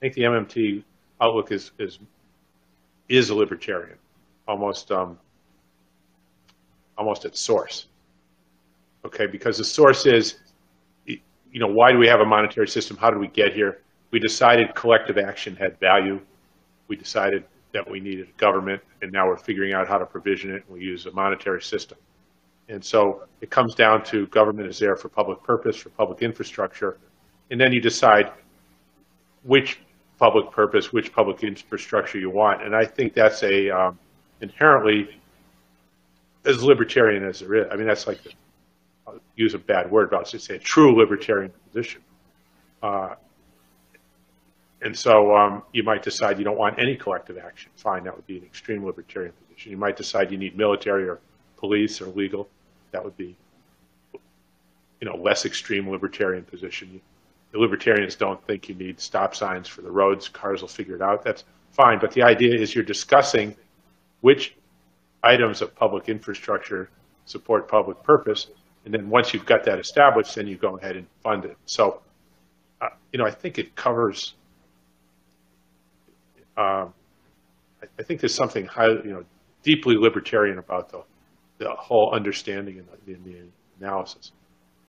think the MMT outlook is is is a libertarian, almost um, almost at source. Okay, because the source is, you know, why do we have a monetary system? How did we get here? We decided collective action had value. We decided that we needed a government, and now we're figuring out how to provision it. And we use a monetary system. And so it comes down to government is there for public purpose, for public infrastructure, and then you decide which public purpose, which public infrastructure you want. And I think that's a um, inherently as libertarian as there is. I mean, that's like, the, I'll use a bad word, but I'll just say a true libertarian position. Uh, and so um, you might decide you don't want any collective action. Fine, that would be an extreme libertarian position. You might decide you need military or police or legal. That would be, you know, less extreme libertarian position. The libertarians don't think you need stop signs for the roads. Cars will figure it out. That's fine. But the idea is you're discussing which items of public infrastructure support public purpose. And then once you've got that established, then you go ahead and fund it. So, uh, you know, I think it covers um, I, I think there's something highly, you know, deeply libertarian about the, the whole understanding and the, the analysis.